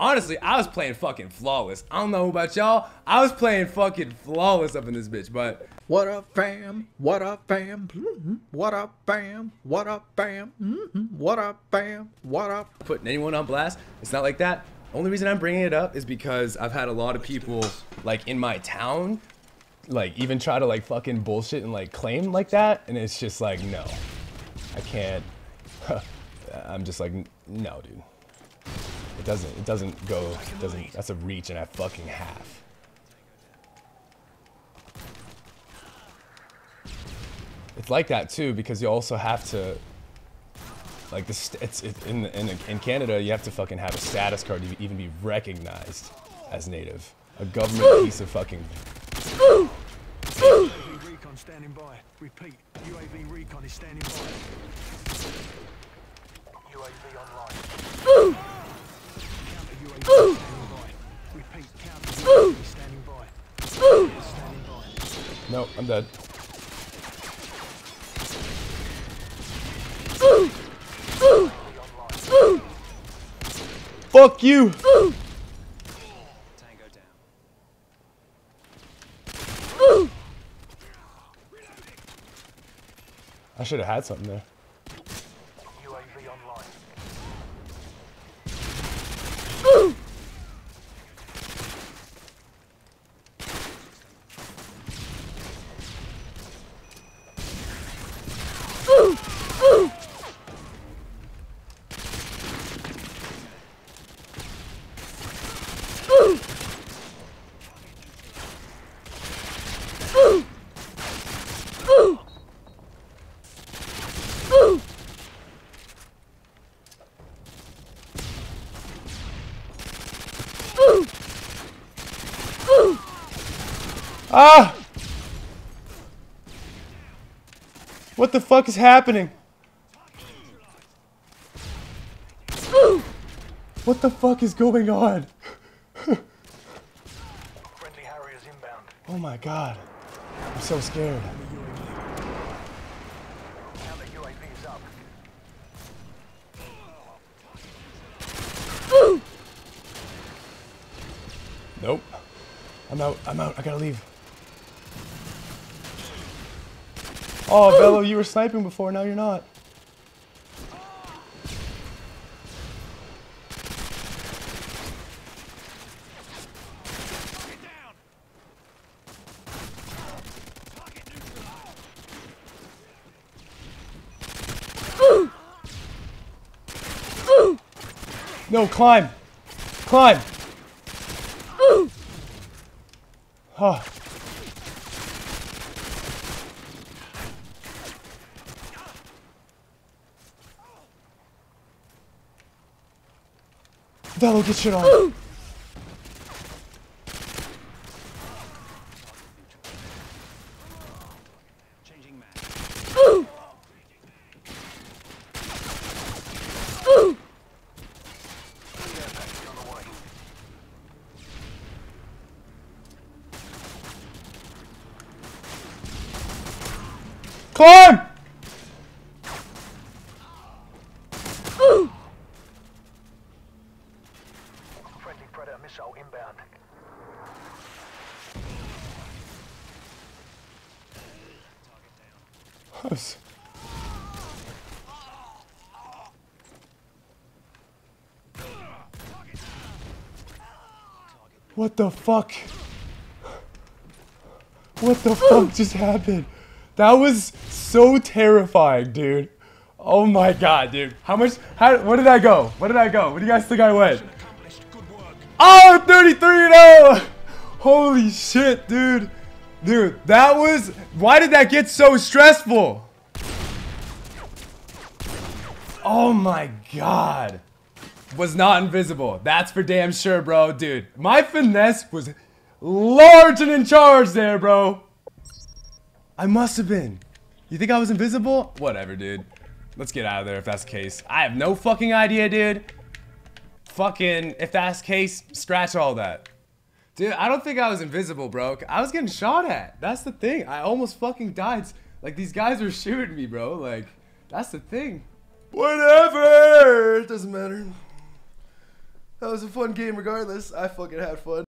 Honestly, I was playing fucking flawless. I don't know about y'all. I was playing fucking flawless up in this bitch, but What up, fam? What up, fam? Mhm. What up, fam? What up, fam? Mhm. What up, fam? What up? putting anyone on blast. It's not like that. Only reason I'm bringing it up is because I've had a lot of people like in my town like even try to like fucking bullshit and like claim like that and it's just like no. I can't I'm just like no, dude. It doesn't it doesn't go it doesn't that's a reach and a fucking half. It's like that too because you also have to like this, it's it, in, in in Canada. You have to fucking have a status card to even be recognized as native. A government piece of fucking. UAV recon standing by. Repeat, UAV recon is standing by. UAV online. No, I'm dead. Fuck you! Down. I should have had something there. UAV online. Ah! What the fuck is happening? What the fuck is going on? Friendly Harriers inbound. Oh my god. I'm so scared. Counter UAV is up. Nope. I'm out. I'm out. I gotta leave. Oh, Bello, you were sniping before. Now you're not. No, climb. Climb. Oh. Velo, get shit on. On the way. Climb! Predator missile inbound. What the fuck? What the fuck just happened? That was so terrifying, dude. Oh my god, dude. How much? How? Where did I go? Where did I go? Where do you guys think I went? Oh, 33 and 0! Holy shit, dude. Dude, that was. Why did that get so stressful? Oh my god. Was not invisible. That's for damn sure, bro. Dude, my finesse was large and in charge there, bro. I must have been. You think I was invisible? Whatever, dude. Let's get out of there if that's the case. I have no fucking idea, dude. Fucking, if that's case, scratch all that. Dude, I don't think I was invisible, bro. I was getting shot at. That's the thing. I almost fucking died. Like, these guys were shooting me, bro. Like, that's the thing. Whatever. It doesn't matter. That was a fun game regardless. I fucking had fun.